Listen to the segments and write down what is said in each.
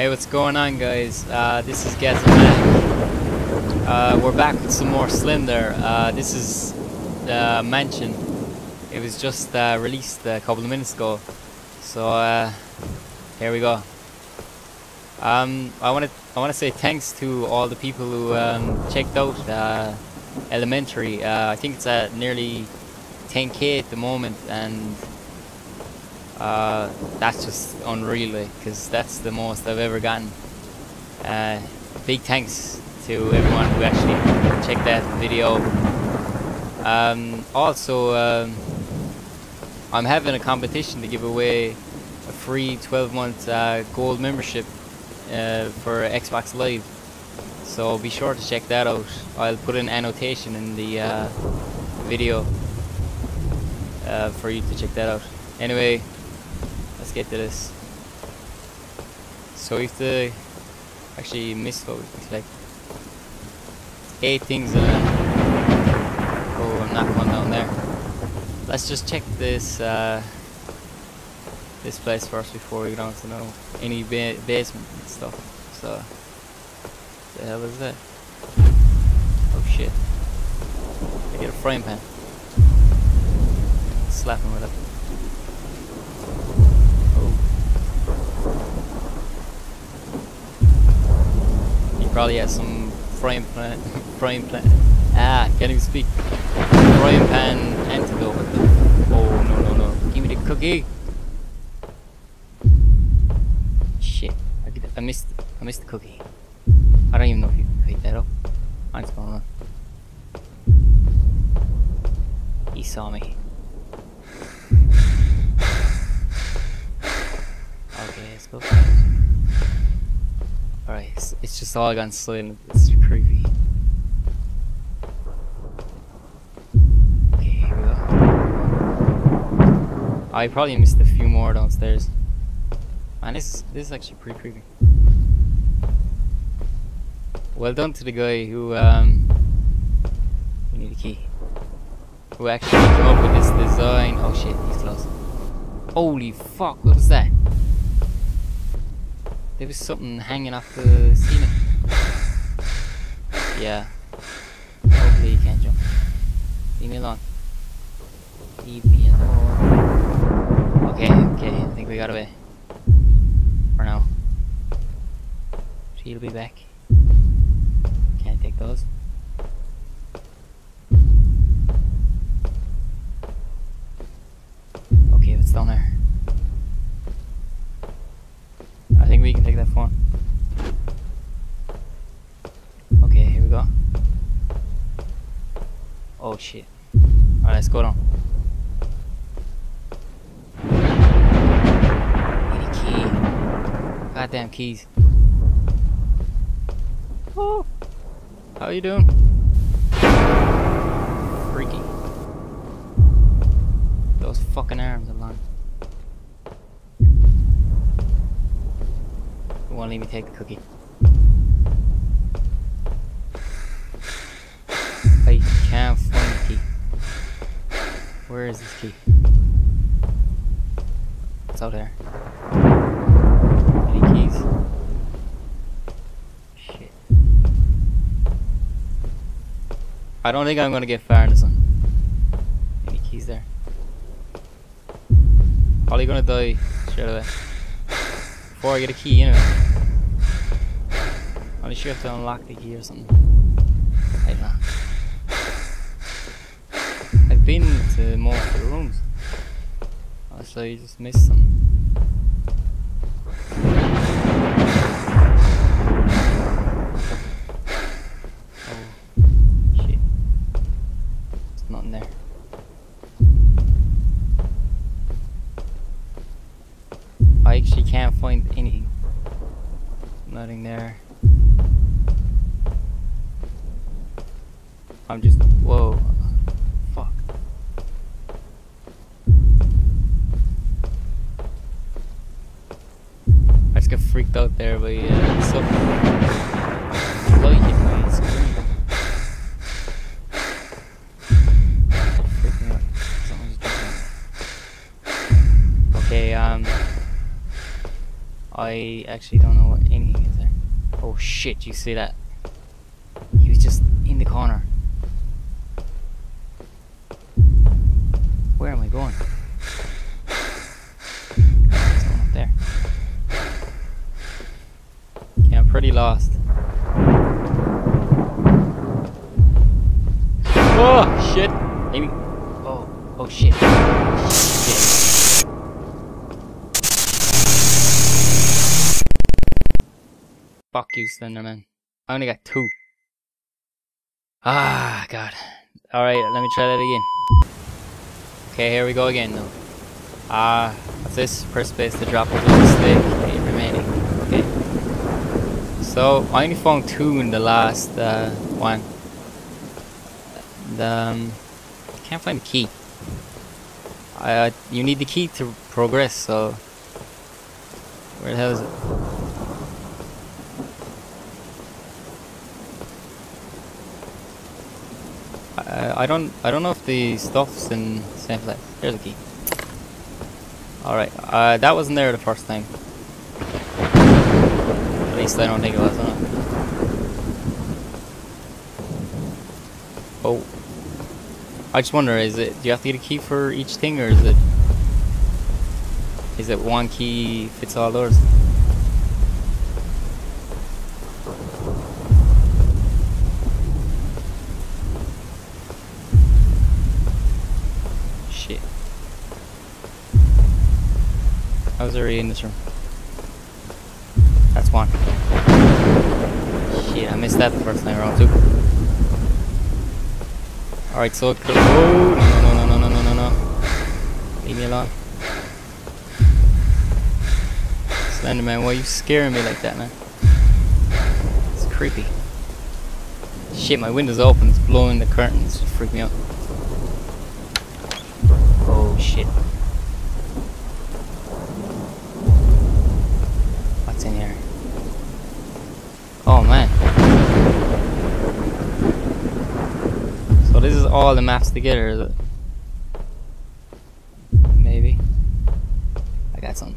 Hey, what's going on, guys? Uh, this is Gazmatic. Uh, we're back with some more there. Uh, this is the mansion. It was just uh, released a couple of minutes ago. So, uh, here we go. Um, I want to I want to say thanks to all the people who um, checked out uh, Elementary. I think it's at nearly 10k at the moment, and uh, that's just unreal because that's the most I've ever gotten. Uh, big thanks to everyone who actually checked that video. Um, also, um, I'm having a competition to give away a free 12 month uh, gold membership uh, for Xbox Live. So be sure to check that out. I'll put an annotation in the uh, video uh, for you to check that out. Anyway, let's get to this. So if the actually missed what collect eight things in. Oh, I'm not going down there. Let's just check this uh, this place first before we go down to know any ba basement and stuff. So, the hell is that? Oh shit! I get a frame pan. Slap him with it. Oh. He probably has some frying pan. frying pan. Ah, can't even speak. Frying pan antidote. Oh no no no! Give me the cookie. Shit! I, did, I missed. I missed the cookie. I don't even know if you can pick that up. Going on? He saw me. Okay, let's go. It's, just all gone silent. It's creepy. Okay, here we go. I probably missed a few more downstairs. Man, this is, this is actually pretty creepy. Well done to the guy who, um... We need a key. Who actually came up with this design. Oh shit, he's close. Holy fuck, what was that? There was something hanging off the ceiling. Yeah. Hopefully you can't jump. Leave me alone. Leave me alone. Okay, okay, I think we got away. For now. She'll be back. Can't take those. Okay, what's down there? I think we can take that phone. Okay, here we go. Oh shit. Alright, let's go down. Need a key. Goddamn keys. Oh. How you doing? Freaky. Those fucking arms are long. You won't let me take the cookie. Where is this key? It's out there. Any keys? Shit. I don't think I'm gonna get far in this one. Any keys there? Probably gonna die straight away. Before I get a key anyway. Unless you have to unlock the key or something. I don't know. I've been to most of the rooms. Unless I just missed some. Oh, shit. There's nothing there. I actually can't find any. Nothing there. I'm just whoa. freaked out there, but yeah, so man, it's. Freaking out. Someone's. Okay, um. I actually don't know what anything is there. Oh shit, you see that? Lost. Oh shit! Maybe. Oh, oh shit. Shit. Fuck you, Slenderman. I only got two. Ah, God. Alright, let me try that again. Okay, here we go again now. Ah, uh, what's this? Press space to drop a little stick. So, I only found two in the last uh, one. The, um, can't find the key. Uh, you need the key to progress, so... Where the hell is it? I, I don't I don't know if the stuff's in same place. Here's the key. Alright, uh, that wasn't there the first time. Least I don't it was, huh? Oh. I just wonder, is it, do you have to get a key for each thing, or is it, is it one key fits all doors? Shit. I was already in this room. I missed that the first time around too. Alright, so... Oh, no, no, no, no, no, no, no. Leave me alone. Slenderman, why are you scaring me like that, man? It's creepy. Shit, my window's open. It's blowing the curtains. Freak me out. Oh, shit. All the maps together? Maybe. I got some.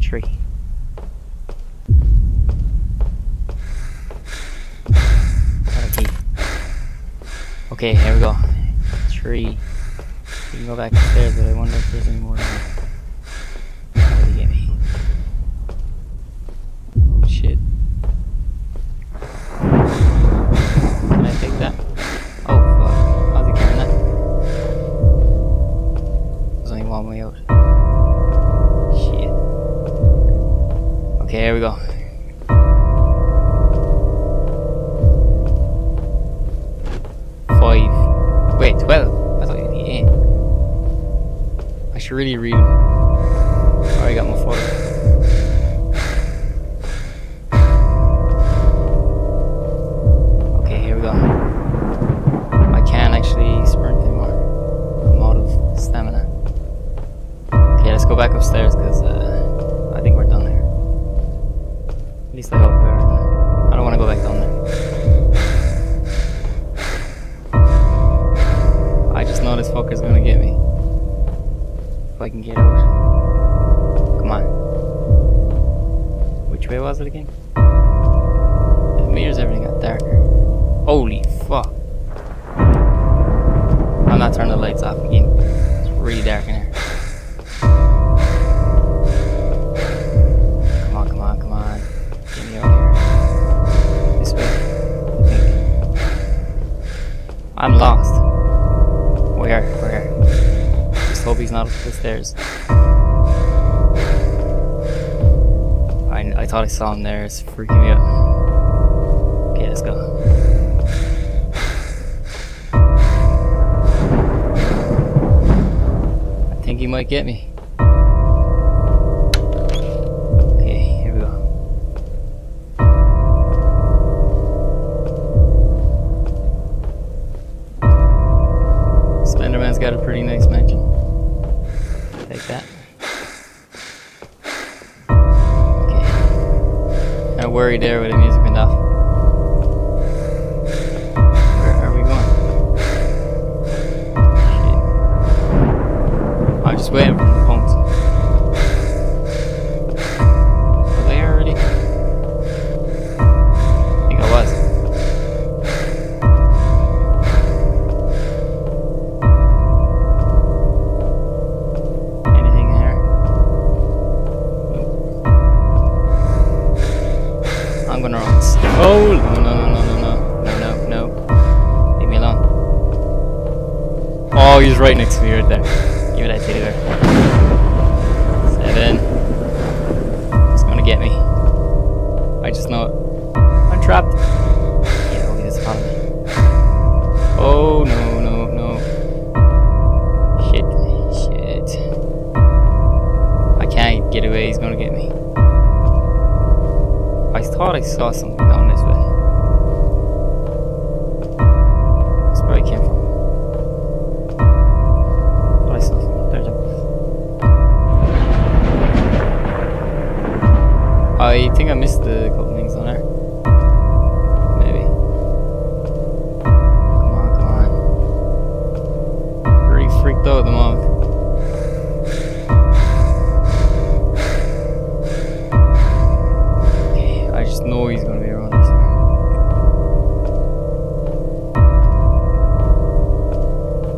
Tree. Okay, here we go. Tree. You can go back upstairs, but I wonder if there's any more. What Turning the lights off again. It's really dark in here. Come on, come on, come on. Get me out here. This way. I'm lost. Where? Where? Just hope he's not up the stairs. I, I thought I saw him there. It's freaking me out. He might get me. Okay, here we go. Slenderman's got a pretty nice mansion. Take that. Okay. Kinda worried there with right next to me right there. Give me that bear. Seven. He's gonna get me. I just know it. I'm trapped. Yeah, he's following me. Oh, no, no, no. Shit. Shit. I can't get away. He's gonna get me. I thought I saw something down this way. I think I missed a couple things on there. Maybe. Come on, come on. Pretty freaked out at the moment. I just know he's gonna be around.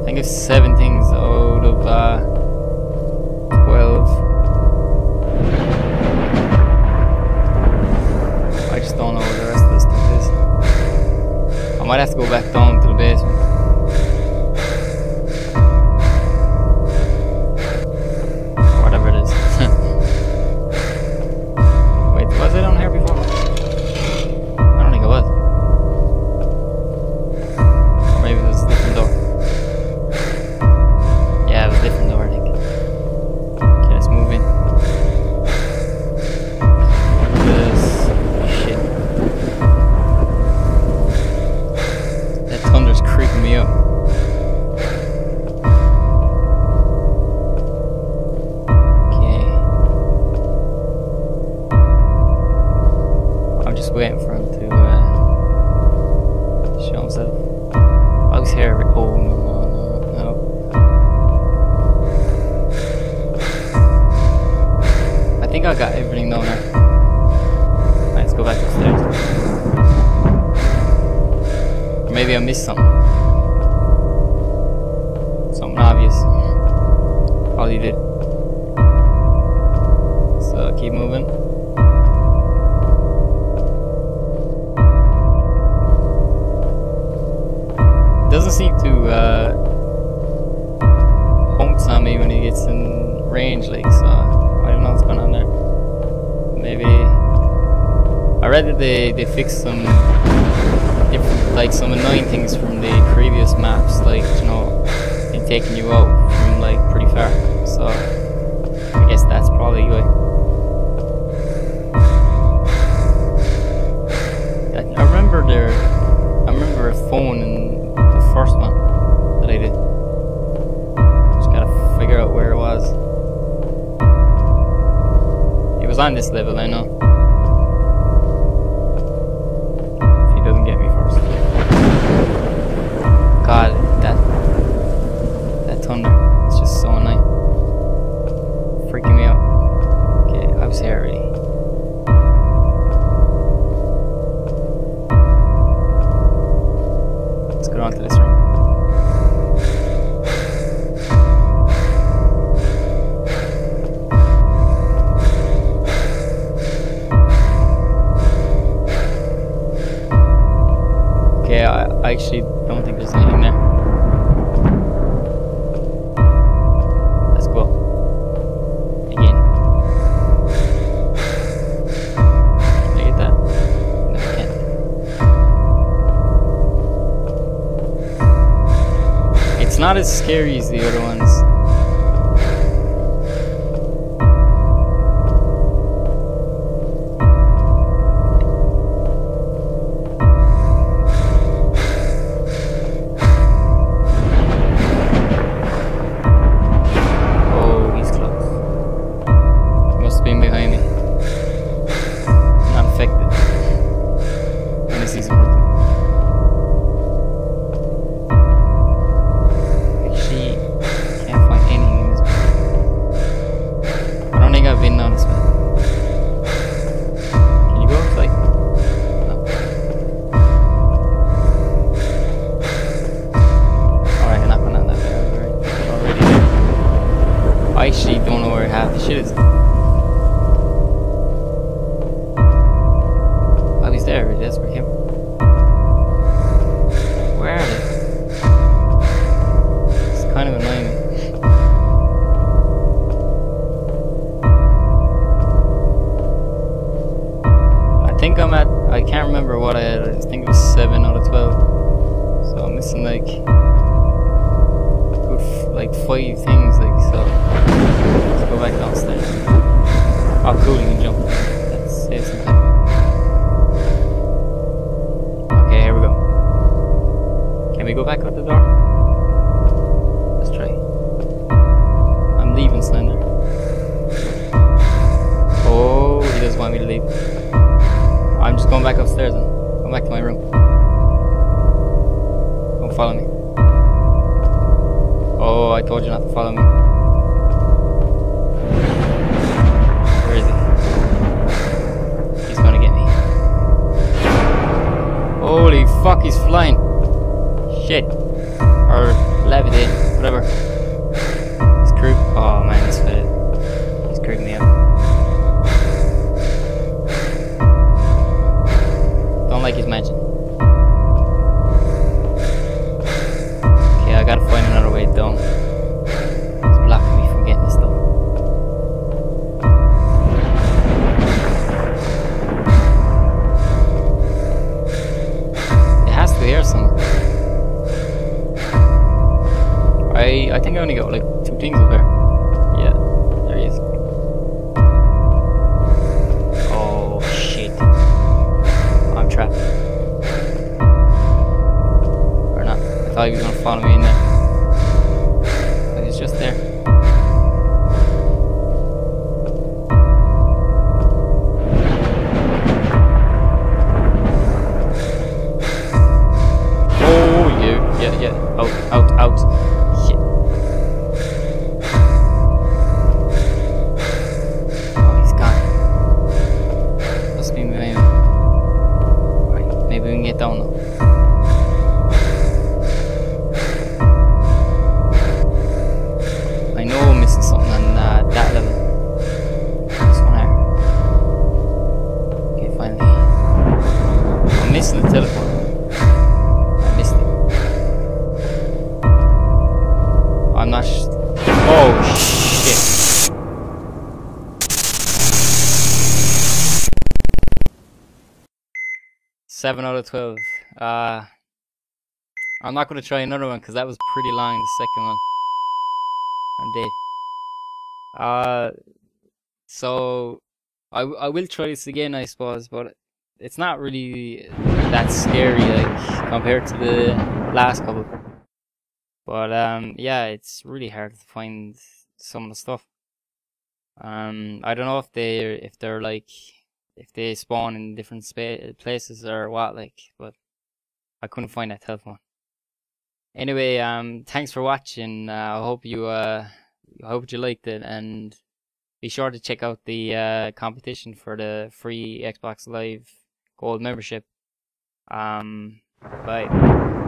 I think it's seven things out of uh, just don't know where the rest of this stuff is. I might have to go back down to the basement. Obvious. Probably did. So keep moving. Doesn't seem to uh, on me when he gets in range, like so. I don't know what's going on there. Maybe I read that they they fixed some like some annoying things from the previous maps, like you know, taking you out from like pretty far. So I guess that's probably good. I, remember there. I remember a phone in the first one that I did. Just gotta figure out where it was. It was on this level, I know. Scary the other ones. Shit is. Go. Can go back out the door? Let's try. I'm leaving Slender. Oh, he doesn't want me to leave. I'm just going back upstairs and going back to my room. Was gonna follow me in there. 7 out of 12. Uh, I'm not going to try another one because that was pretty long, the second one. I'm dead. Uh, so, I, I will try this again, I suppose, but it's not really that scary, like, compared to the last couple. But, um, yeah, it's really hard to find some of the stuff. Um, I don't know if they if they're like, if they spawn in different spa- places or what, like, but I couldn't find that telephone. Anyway, um, thanks for watching. Uh, I hope you uh, I hope you liked it, and be sure to check out the uh, competition for the free Xbox Live Gold membership. Um, bye.